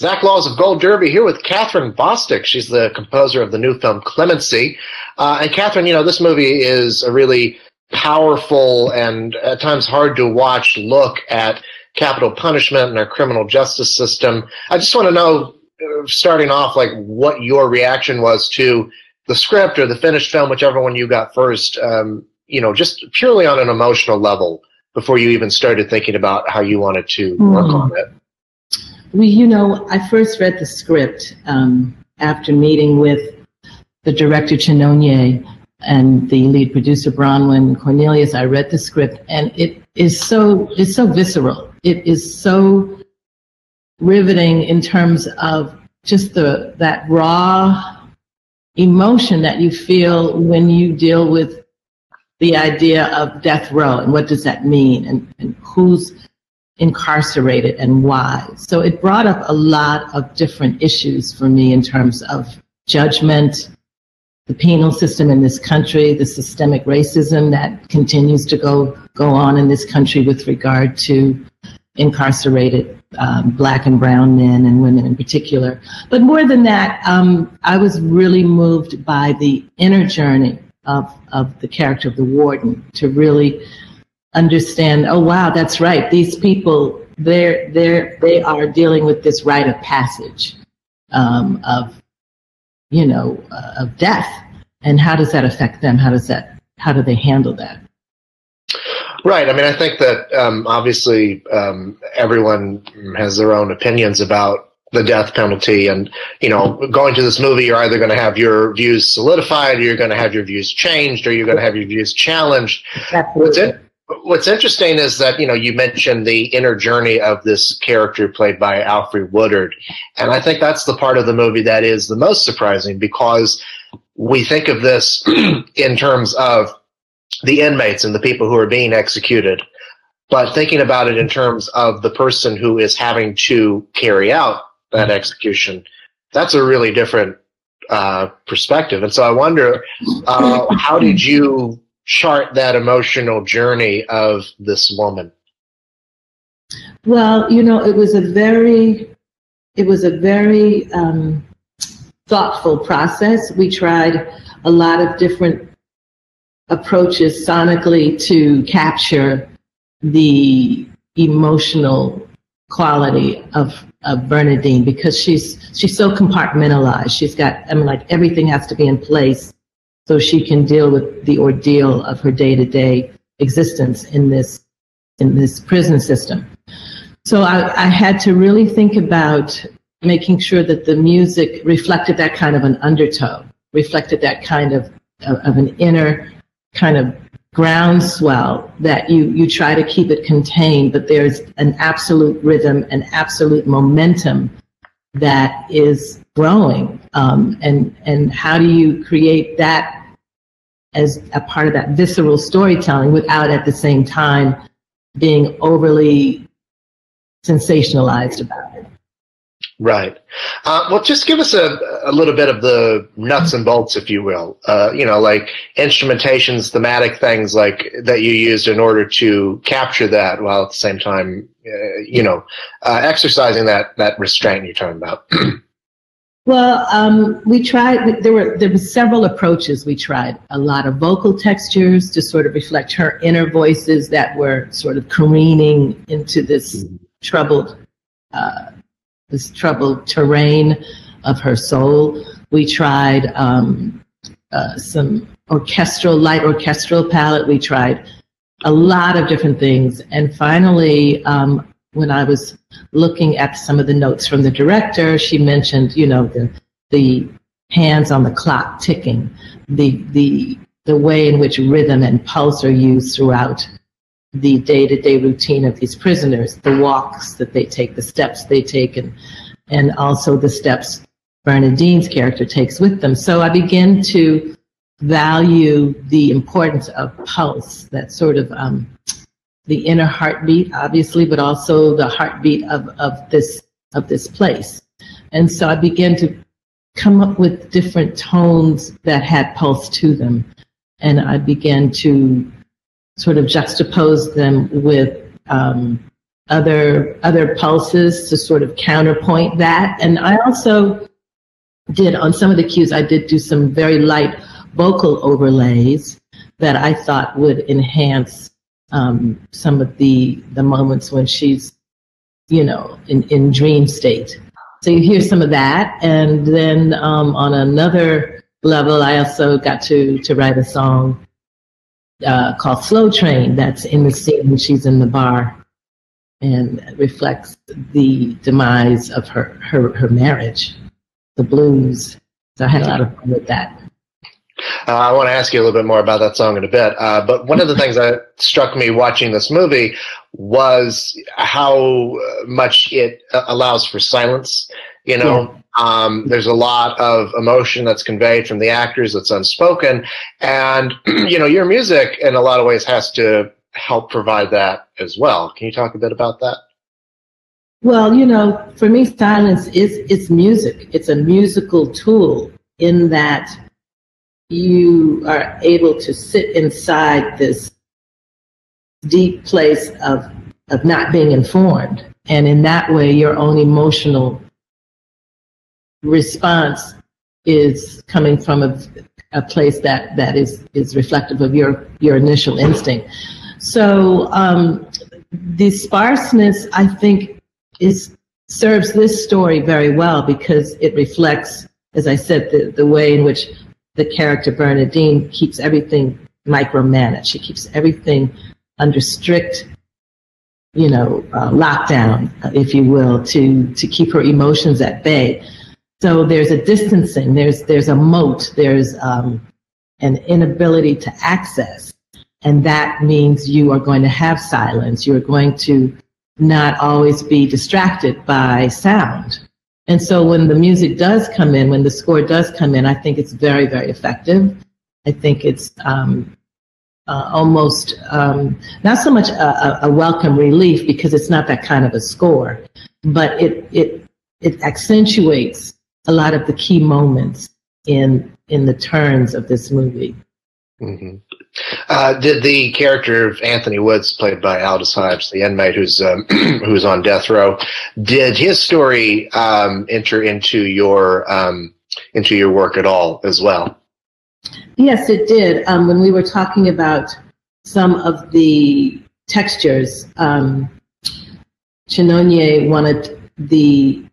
Zach Laws of Gold Derby here with Kathryn Bostic. She's the composer of the new film Clemency. Uh, and Kathryn, you know, this movie is a really powerful and at times hard to watch look at capital punishment and our criminal justice system. I just want to know, uh, starting off, like what your reaction was to the script or the finished film, whichever one you got first, um, you know, just purely on an emotional level before you even started thinking about how you wanted to mm. work on it. We, you know, I first read the script um, after meeting with the director Chinonye and the lead producer Bronwyn Cornelius. I read the script, and it is so it's so visceral. It is so riveting in terms of just the that raw emotion that you feel when you deal with the idea of death row and what does that mean and, and who's incarcerated and why. So it brought up a lot of different issues for me in terms of judgment, the penal system in this country, the systemic racism that continues to go go on in this country with regard to incarcerated um, black and brown men and women in particular. But more than that, um, I was really moved by the inner journey of, of the character of the warden to really understand, oh wow, that's right. These people, they're they're they are dealing with this rite of passage um, of you know uh, of death, and how does that affect them? How does that how do they handle that? Right. I mean, I think that um, obviously um, everyone has their own opinions about the death penalty, and you know, going to this movie, you're either going to have your views solidified, or you're going to have your views changed, or you're going to have your views challenged. What's it? What's interesting is that you know you mentioned the inner journey of this character played by Alfre Woodard, and I think that's the part of the movie that is the most surprising because we think of this in terms of the inmates and the people who are being executed, but thinking about it in terms of the person who is having to carry out that execution, that's a really different uh, perspective. And so I wonder, uh, how did you chart that emotional journey of this woman? Well, you know, it was a very, it was a very um, thoughtful process. We tried a lot of different approaches sonically to capture the emotional quality of, of Bernadine because she's she's so compartmentalized. She's got I mean like everything has to be in place so she can deal with the ordeal of her day-to-day existence in this in this prison system. So I, I had to really think about making sure that the music reflected that kind of an undertow, reflected that kind of of, of an inner kind of groundswell that you you try to keep it contained, but there's an absolute rhythm, an absolute momentum that is growing. Um, and and how do you create that as a part of that visceral storytelling without at the same time being overly sensationalized about it. Right. Uh, well, just give us a, a little bit of the nuts and bolts, if you will. Uh, you know, like instrumentations, thematic things like that you used in order to capture that, while at the same time, uh, you know, uh, exercising that that restraint you're talking about. Well, um, we tried. There were there were several approaches. We tried a lot of vocal textures to sort of reflect her inner voices that were sort of careening into this troubled, uh, this troubled terrain of her soul. We tried um, uh, some orchestral, light orchestral palette. We tried a lot of different things, and finally, um, when I was looking at some of the notes from the director, she mentioned, you know, the the hands on the clock ticking, the the the way in which rhythm and pulse are used throughout the day-to-day routine of these prisoners, the walks that they take, the steps they take, and and also the steps Bernadine's character takes with them. So I begin to value the importance of pulse, that sort of um, the inner heartbeat, obviously, but also the heartbeat of, of this of this place. And so I began to come up with different tones that had pulse to them. And I began to sort of juxtapose them with um, other other pulses to sort of counterpoint that. And I also did on some of the cues. I did do some very light vocal overlays that I thought would enhance um, some of the the moments when she's, you know, in, in dream state. So you hear some of that, and then um, on another level, I also got to to write a song uh, called "Slow Train" that's in the scene when she's in the bar, and reflects the demise of her her her marriage, the blues. So I had a lot of fun with that. Uh, I want to ask you a little bit more about that song in a bit. Uh, but one of the things that struck me watching this movie was how much it uh, allows for silence. You know, yeah. um, there's a lot of emotion that's conveyed from the actors that's unspoken. And, you know, your music in a lot of ways has to help provide that as well. Can you talk a bit about that? Well, you know, for me, silence is it's music. It's a musical tool in that you are able to sit inside this deep place of of not being informed. And in that way your own emotional response is coming from a, a place that that is is reflective of your your initial instinct. So um, the sparseness i think is serves this story very well because it reflects as i said the, the way in which the character Bernadine keeps everything micromanaged. She keeps everything under strict, you know, uh, lockdown, if you will, to to keep her emotions at bay. So there's a distancing. There's there's a moat. There's um, an inability to access, and that means you are going to have silence. You are going to not always be distracted by sound. And so when the music does come in, when the score does come in, I think it's very, very effective. I think it's um, uh, almost um, not so much a, a, welcome relief because it's not that kind of a score, but it it it accentuates a lot of the key moments in in the turns of this movie. Mm-hmm. Uh, did the character of Anthony Woods, played by Aldis Hives, the inmate who's um, who's on death row, did his story um, enter into your um, into your work at all as well? Yes, it did. Um, when we were talking about some of the textures, um, Chinonye wanted the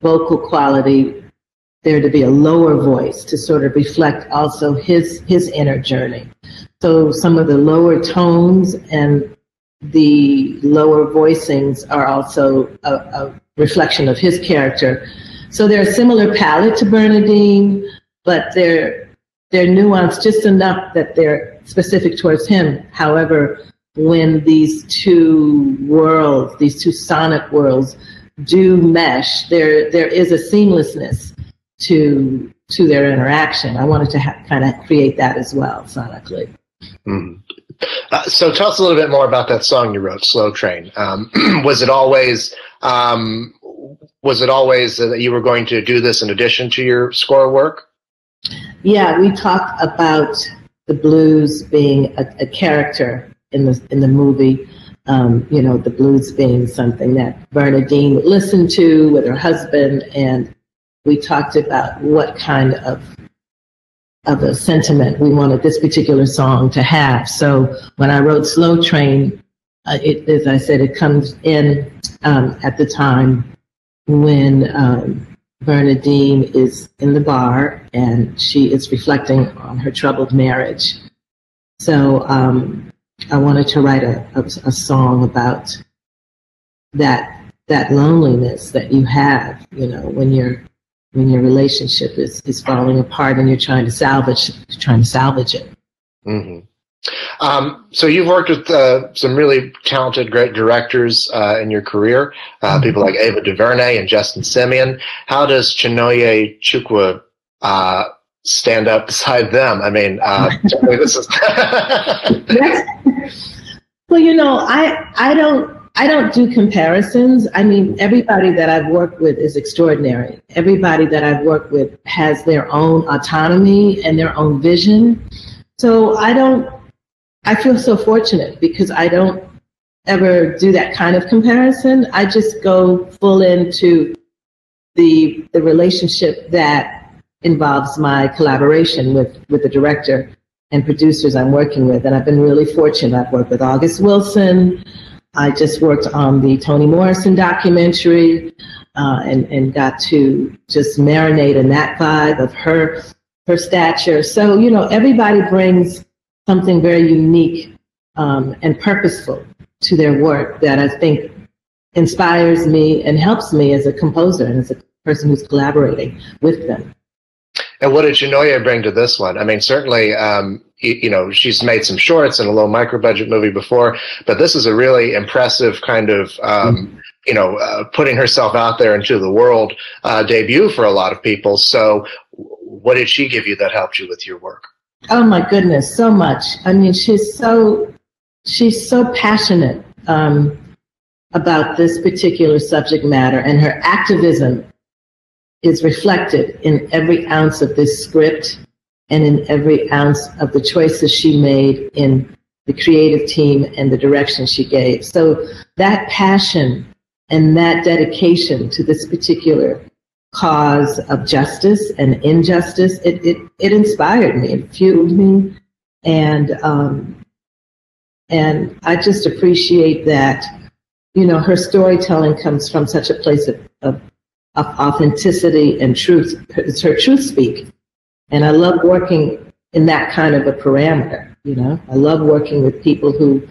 vocal quality there to be a lower voice to sort of reflect also his his inner journey. So some of the lower tones and the lower voicings are also a, a reflection of his character. So they're a similar palette to Bernadine, but they're they're nuanced just enough that they're specific towards him. However, when these two worlds, these two sonic worlds, do mesh, there there is a seamlessness to to their interaction. I wanted to ha- kind of create that as well sonically. Mm. Uh, so tell us a little bit more about that song you wrote, "Slow Train." Um, was it always um, was it always that you were going to do this in addition to your score work? Yeah, we talked about the blues being a, a character in the in the movie. Um, you know, the blues being something that Bernadine would listen to with her husband, and we talked about what kind of of a sentiment we wanted this particular song to have. So when I wrote Slow Train, uh, it, as I said, it comes in um, at the time when um, Bernadine is in the bar and she is reflecting on her troubled marriage. So um, I wanted to write a, a, a song about that that loneliness that you have, you know, when you're when your relationship is, is falling apart and you're trying to salvage trying to salvage it. Mm-hmm. Um, so you've worked with uh, some really talented, great directors uh, in your career, uh, mm-hmm. people like Ava DuVernay and Justin Simien. How does Chinonye Chukwu uh, stand up beside them? I mean, uh, this is. well, you know, I I don't I don't do comparisons. I mean, everybody that I've worked with is extraordinary. Everybody that I've worked with has their own autonomy and their own vision. So I don't, I feel so fortunate because I don't ever do that kind of comparison. I just go full into the the relationship that involves my collaboration with with the director and producers I'm working with, and I've been really fortunate. I've worked with August Wilson. I just worked on the Toni Morrison documentary, uh, and and got to just marinate in that vibe of her her stature. So you know, everybody brings something very unique um, and purposeful to their work that I think inspires me and helps me as a composer and as a person who's collaborating with them. And what did Chinonye bring to this one? I mean, certainly, um, you, you, know, she's made some shorts and a low micro budget movie before, but this is a really impressive kind of, um, mm-hmm. you know, uh, putting herself out there into the world uh, debut for a lot of people. So, what did she give you that helped you with your work? Oh my goodness, so much. I mean, she's so she's so passionate um, about this particular subject matter, and her activism is reflected in every ounce of this script and in every ounce of the choices she made in the creative team and the direction she gave. So that passion and that dedication to this particular cause of justice and injustice, it, it, it inspired me, it fueled me. And um, and I just appreciate that, you know, her storytelling comes from such a place of, of, of authenticity and truth. It's her truth speak. And I love working in that kind of a parameter, you know. I love working with people who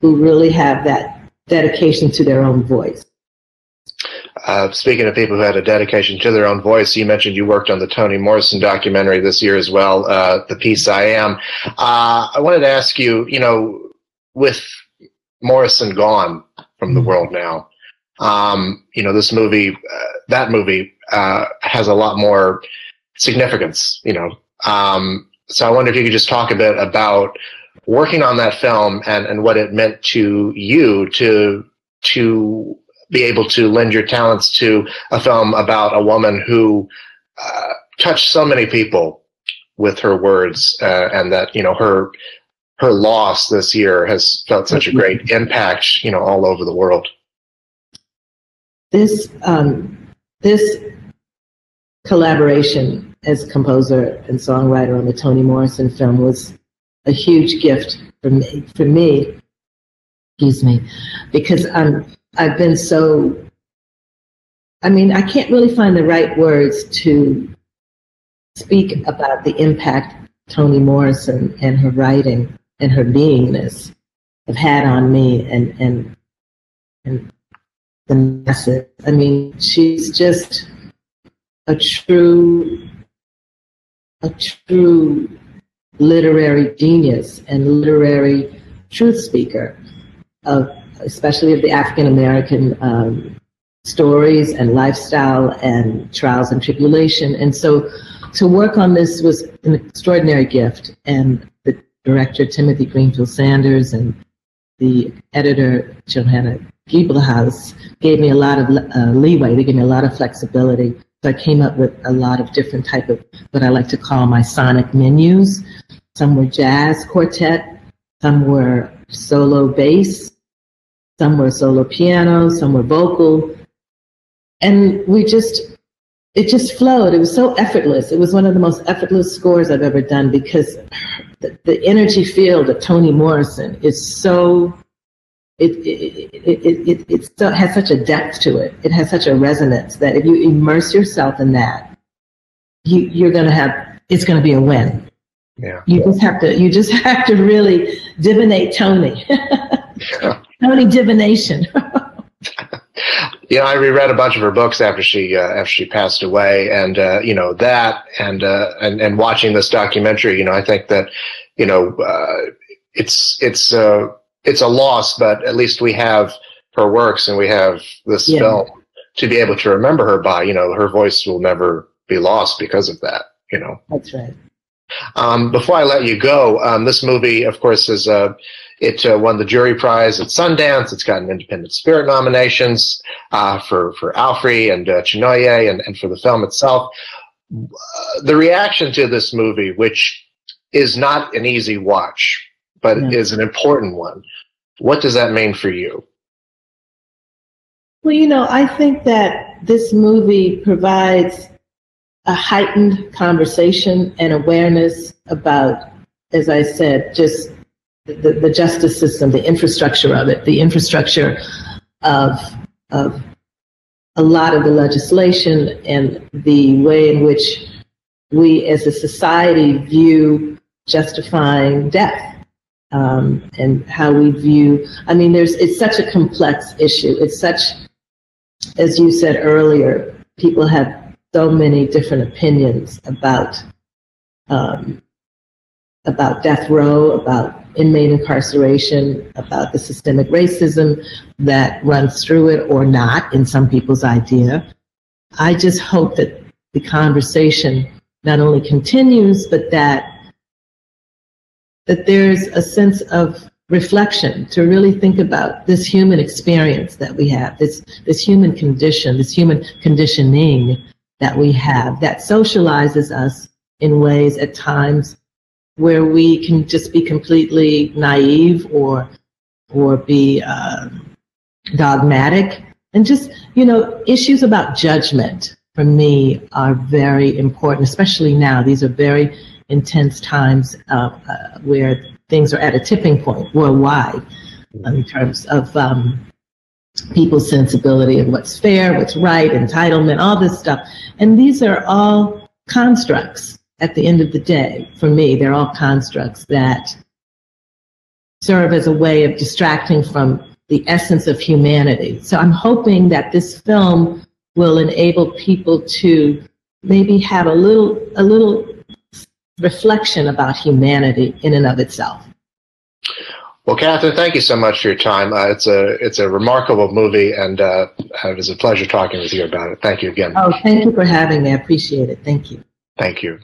who really have that dedication to their own voice. Uh, speaking of people who had a dedication to their own voice, you mentioned you worked on the Toni Morrison documentary this year as well, uh, The Pieces I Am. Uh, I wanted to ask you, you know, with Morrison gone from the mm-hmm. world now, um, you know, this movie, uh, that movie, uh, has a lot more significance, you know. Um, so I wonder if you could just talk a bit about working on that film and, and what it meant to you to, to be able to lend your talents to a film about a woman who, uh, touched so many people with her words, uh, and that, you know, her, her loss this year has felt such a great impact, you know, all over the world. This um, this collaboration as composer and songwriter on the Toni Morrison film was a huge gift for me. For me, excuse me, because I'm I've been so. I mean, I can't really find the right words to speak about the impact Toni Morrison and her writing and her beingness have had on me and and and the message. I mean, she's just a true a true literary genius and literary truth speaker of especially of the African American um, stories and lifestyle and trials and tribulation. And so to work on this was an extraordinary gift. And the director Timothy Greenfield Sanders and the editor Johanna Giebelhaus gave me a lot of uh, leeway. They gave me a lot of flexibility. So I came up with a lot of different type of what I like to call my sonic menus. Some were jazz quartet, some were solo bass, some were solo piano, some were vocal. And we just it just flowed. It was so effortless. It was one of the most effortless scores I've ever done because the, the energy field of Toni Morrison is so it it, it, it, it, still has such a depth to it. It has such a resonance that if you immerse yourself in that, you, you're going to have, it's going to be a win. Yeah. You just have to, you just have to really divinate Toni. yeah. Toni divination. you know, I reread a bunch of her books after she uh, after she passed away, and uh, you know that, and uh, and and watching this documentary, you know, I think that you know uh, it's it's uh, it's a loss, but at least we have her works and we have this yeah. film to be able to remember her by. You know, her voice will never be lost because of that. You know, that's right. Um, before I let you go, um, this movie, of course, is uh, it uh, won the jury prize at Sundance. It's gotten Independent Spirit nominations uh, for for Alfre and uh, Chinonye and, and for the film itself. Uh, the reaction to this movie, which is not an easy watch, but yeah. is an important one. What does that mean for you? Well, you know, I think that this movie provides a heightened conversation and awareness about, as I said, just the, the justice system, the infrastructure of it, the infrastructure of, of a lot of the legislation and the way in which we as a society view justifying death um, and how we view i mean there's it's such a complex issue. It's such as you said earlier people have so many different opinions about um, about death row about inmate incarceration about the systemic racism that runs through it or not in some people's idea. I just hope that the conversation not only continues but that that there's a sense of reflection to really think about this human experience that we have, this, this human condition, this human conditioning that we have that socializes us in ways at times where we can just be completely naive or or be uh, dogmatic. And just you know issues about judgment for me are very important especially now. These are very intense times uh, uh, where things are at a tipping point worldwide in terms of um, people's sensibility of what's fair, what's right, entitlement, all this stuff. And these are all constructs at the end of the day. For me, they're all constructs that serve as a way of distracting from the essence of humanity. So I'm hoping that this film will enable people to maybe have a little a little reflection about humanity in and of itself. Well, Kathryn, thank you so much for your time. Uh, it's a it's a remarkable movie, and uh, it was a pleasure talking with you about it. Thank you again. Oh, thank you for having me. I appreciate it. Thank you. Thank you.